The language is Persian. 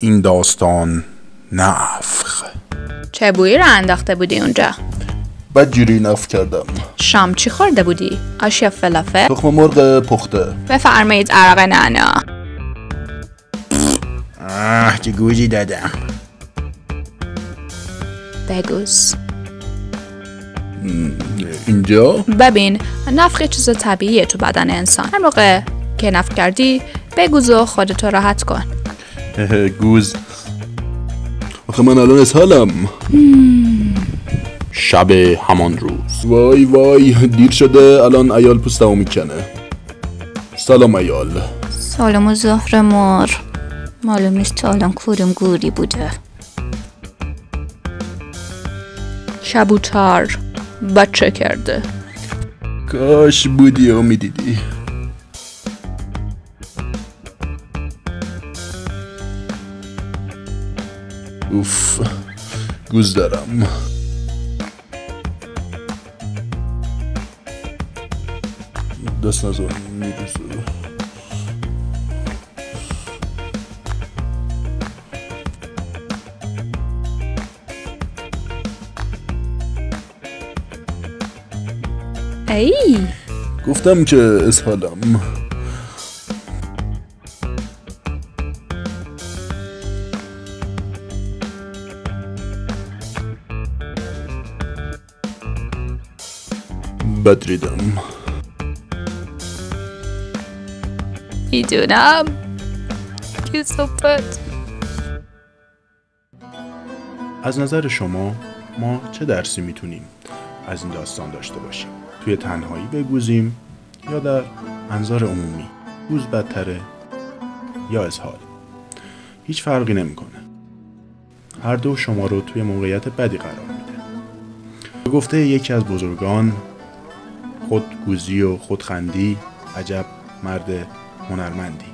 این داستان نفخ. چه بویی را انداخته بودی اونجا؟ بدجوری نف کردم. شام چی خورده بودی؟ آش یا فلافل؟ تخم مرغ پخته. بفرمایید عرق نعنا آه چه گوجی دادم. بگوز. اینجا؟ ببین نفخ چیز طبیعیه تو بدن انسان. هر موقع که نفخ کردی بگوز و خودتو راحت کن. گوز. آخه من الان اسهالم. شب همان روز. وای وای دیر شده الان ایال پوستمو می‌کنه. سلام ایال. سالم و زهر مر معلوم نیست تا الان کدوم گوری بوده. کبوتر بچه کرده. کاش بودی و می‌دیدی. اوف گوز دارم. دست نزار میدوزه ای. گفتم که اسهالم. بدریدم. می‌دونم. کسافت از نظر شما ما چه درسی می‌تونیم از این داستان داشته باشیم؟ توی تنهایی بگوزیم یا در انظار عمومی؟ گوز بدتره یا اسهال هیچ فرقی نمی‌کنه. هر دو شما رو توی موقعیت بدی قرار میده. به گفته یکی از بزرگان خودگوزی و خودخندی عجب مرد هنرمندی.